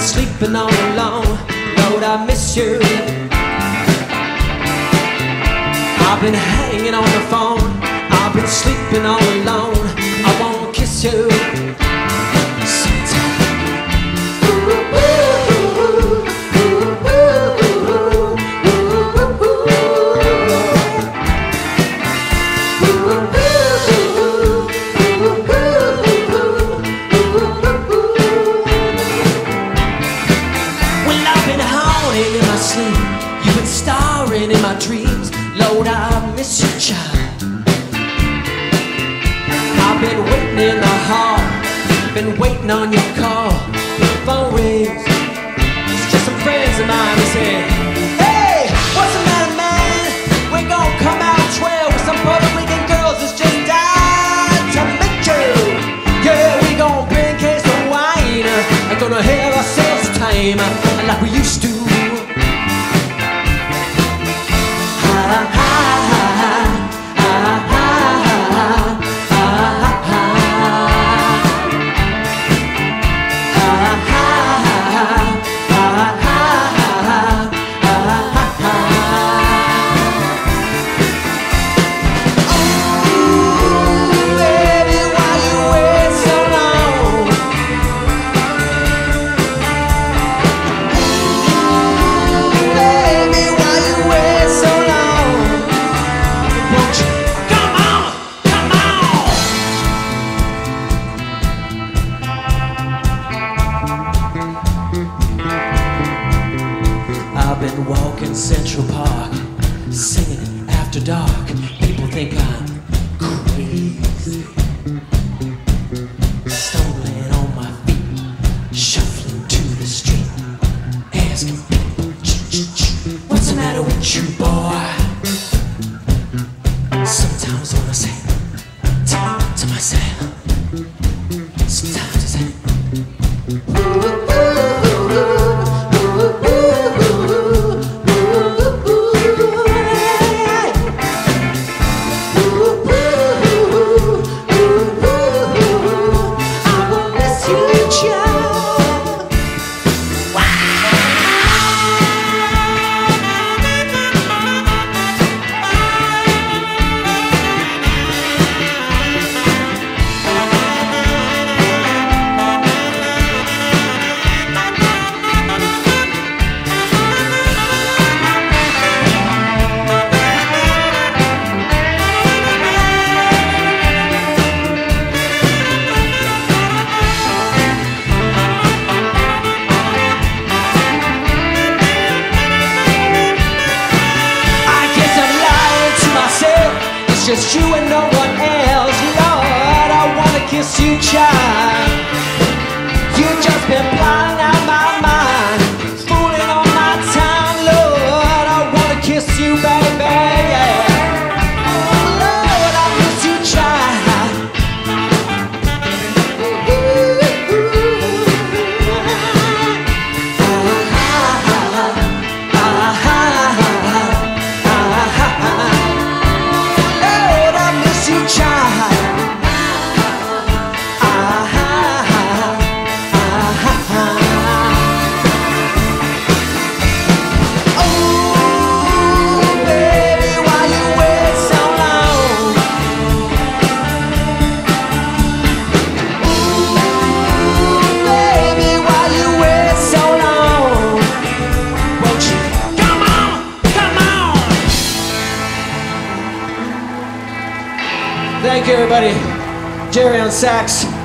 been sleeping all alone. Lord, I miss you. I've been hanging on the phone. I've been sleeping all alone. I wanna kiss you. I miss you, child. I've been waiting in the hall. Been waiting on your call. The phone rings. After dark. People think I'm crazy. Stumbling on my feet, shuffling to the street, asking What's the matter with you, boy? Sometimes when I say to, to myself, just you and no one else. Lord, I wanna kiss you, child. Thank you, everybody. Jerry on sax.